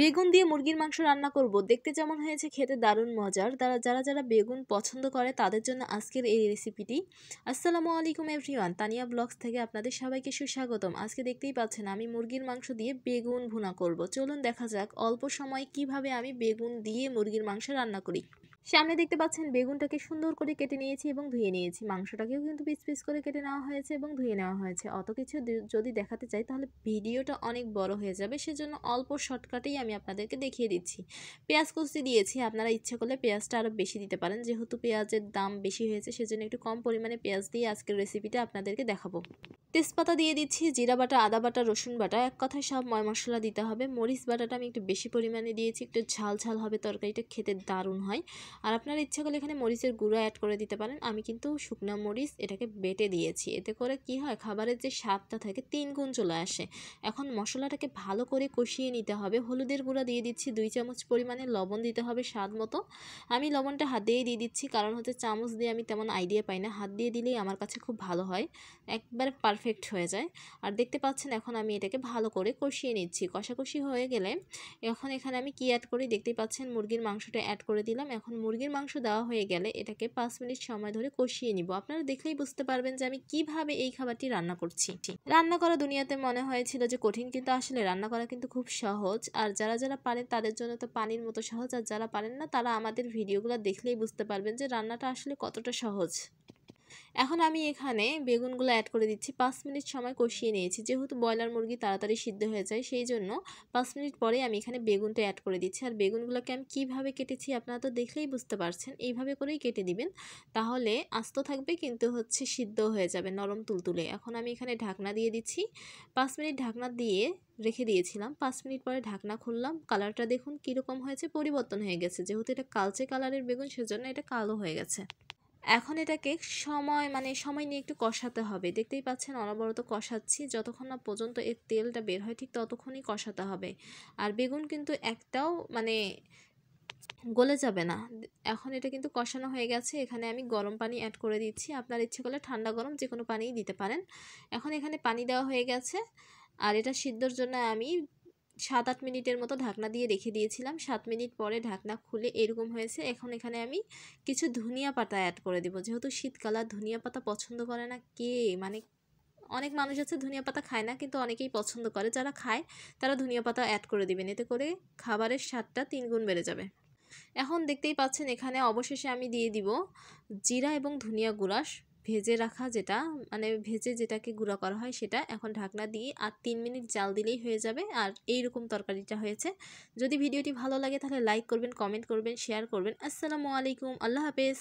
বেগুন দিয়ে মুরগির মাংস রান্না করব। দেখতে যেমন হয়েছে, খেতে দারুণ মজার। তারা যারা যারা বেগুন পছন্দ করে, তাদের জন্য আজকের এই রেসিপিটি আসসালামু আলাইকুম এভরিওয়ান তানিয়া ব্লগস থেকে আপনাদের সবাইকে সুস্বাগতম। আজকে দেখতেই পাচ্ছেন, আমি মুরগির মাংস দিয়ে বেগুন ভুনা করব। চলুন দেখা যাক, অল্প সময় কীভাবে আমি বেগুন দিয়ে মুরগির মাংস রান্না করি। সামনে দেখতে পাচ্ছেন বেগুনটাকে সুন্দর করে কেটে নিয়েছি এবং ধুয়ে নিয়েছি। মাংসটাকেও কিন্তু পিস পিস করে কেটে নেওয়া হয়েছে এবং ধুয়ে নেওয়া হয়েছে। অত কিছু যদি দেখাতে চাই তাহলে ভিডিওটা অনেক বড় হয়ে যাবে। সেজন্য অল্প শর্টকাটেই আমি আপনাদেরকে দেখিয়ে দিচ্ছি। পেঁয়াজ কুচি দিয়েছি। আপনারা ইচ্ছে করলে পেঁয়াজটা আরও বেশি দিতে পারেন। যেহেতু পেঁয়াজের দাম বেশি হয়েছে, সেজন্য একটু কম পরিমাণে পেঁয়াজ দিয়ে আজকের রেসিপিটা আপনাদেরকে দেখাবো। তেজপাতা দিয়ে দিচ্ছি, জিরা বাটা, আদা বাটা, রসুন বাটা। এক কথায় সব ময় মশলা দিতে হবে। মরিচ বাটাটা আমি একটু বেশি পরিমাণে দিয়েছি, একটু ঝাল ঝাল হবে, তরকারিটা খেতে দারুণ হয়। আর আপনার ইচ্ছা করলে এখানে মরিচের গুঁড়ো অ্যাড করে দিতে পারেন। আমি কিন্তু শুকনো মরিচ এটাকে বেটে দিয়েছি। এতে করে কি হয়, খাবারের যে স্বাদটা থাকে, তিন গুণ চলে আসে। এখন মশলাটাকে ভালো করে কষিয়ে নিতে হবে। হলুদের গুঁড়া দিয়ে দিচ্ছি, দুই চামচ পরিমাণে লবণ দিতে হবে স্বাদ মতো। আমি লবণটা হাত দিয়েই দিয়ে দিচ্ছি, কারণ হচ্ছে চামচ দিয়ে আমি তেমন আইডিয়া পাই না। হাত দিয়ে দিলেই আমার কাছে খুব ভালো হয়। একবার পারফেক্ট হয়ে যায়। আর দেখতে পাচ্ছেন এখন আমি এটাকে ভালো করে কষিয়ে নিচ্ছি। কষাকষি হয়ে গেলে এখন এখানে আমি কি অ্যাড করি? দেখতেই পাচ্ছেন মুরগির মাংসটা অ্যাড করে দিলাম। এখন মুরগির মাংস দেওয়া হয়ে গেলে এটাকে পাঁচ মিনিট সময় ধরে কষিয়ে নিব। আপনারা দেখলেই বুঝতে পারবেন যে আমি কীভাবে এই খাবারটি রান্না করছি। রান্না করা দুনিয়াতে মনে হয়েছিল যে কঠিন, কিন্তু আসলে রান্না করা কিন্তু খুব সহজ। আর যারা যারা পারেন তাদের জন্য তো পানির মতো সহজ। আর যারা পারেন না তারা আমাদের ভিডিওগুলো দেখলেই বুঝতে পারবেন যে রান্নাটা আসলে কতটা সহজ। এখন আমি এখানে বেগুনগুলো অ্যাড করে দিচ্ছি। পাঁচ মিনিট সময় কষিয়ে নিয়েছি। যেহেতু ব্রয়লার মুরগি তাড়াতাড়ি সিদ্ধ হয়ে যায়, সেই জন্য পাঁচ মিনিট পরে আমি এখানে বেগুনটা অ্যাড করে দিচ্ছি। আর বেগুনগুলোকে আমি কীভাবে কেটেছি আপনারা তো দেখলেই বুঝতে পারছেন, এইভাবে করেই কেটে দিবেন। তাহলে আস্ত থাকবে কিন্তু হচ্ছে সিদ্ধ হয়ে যাবে নরম তুলতুলে। এখন আমি এখানে ঢাকনা দিয়ে দিচ্ছি। পাঁচ মিনিট ঢাকনা দিয়ে রেখে দিয়েছিলাম। পাঁচ মিনিট পরে ঢাকনা খুললাম। কালারটা দেখুন কীরকম হয়েছে, পরিবর্তন হয়ে গেছে। যেহেতু এটা কালচে কালারের বেগুন, সেজন্য এটা কালো হয়ে গেছে। এখন এটাকে সময় মানে সময় নিয়ে একটু কষাতে হবে। দেখতেই পাচ্ছেন অনবরত কষাচ্ছি। যতক্ষণ না পর্যন্ত এর তেলটা বের হয় ঠিক ততক্ষণই কষাতে হবে। আর বেগুন কিন্তু একটাও মানে গলে যাবে না। এখন এটা কিন্তু কষানো হয়ে গেছে। এখানে আমি গরম পানি অ্যাড করে দিচ্ছি। আপনার ইচ্ছে করলে ঠান্ডা গরম যে কোনো পানিই দিতে পারেন। এখন এখানে পানি দেওয়া হয়ে গেছে। আর এটা সিদ্ধর জন্য আমি সাত আট মিনিটের মতো ঢাকনা দিয়ে রেখে দিয়েছিলাম। সাত মিনিট পরে ঢাকনা খুলে এরকম হয়েছে। এখন এখানে আমি কিছু ধনিয়া পাতা অ্যাড করে দেবো। যেহেতু শীতকাল আর ধনিয়া পাতা পছন্দ করে না কে? মানে অনেক মানুষ আছে ধনিয়া পাতা খায় না, কিন্তু অনেকেই পছন্দ করে। যারা খায়, তারা ধনিয়া পাতা অ্যাড করে দেবেন। এতে করে খাবারের স্বাদটা তিন গুণ বেড়ে যাবে। এখন দেখতেই পাচ্ছেন, এখানে অবশেষে আমি দিয়ে দিব জিরা এবং ধনিয়া গুঁড়াশ ভেজে রাখা যেটা মানে ভেজে যেটাকে গুঁড়া করা হয় সেটা এখন ঢাকনা দিয়ে আর তিন মিনিট জাল দিলেই হয়ে যাবে। আর এই রকম তরকারিটা হয়েছে। যদি ভিডিওটি ভালো লাগে তাহলে লাইক করবেন কমেন্ট করবেন শেয়ার করবেন। আসসালামু আলাইকুম, আল্লাহ হাফেজ।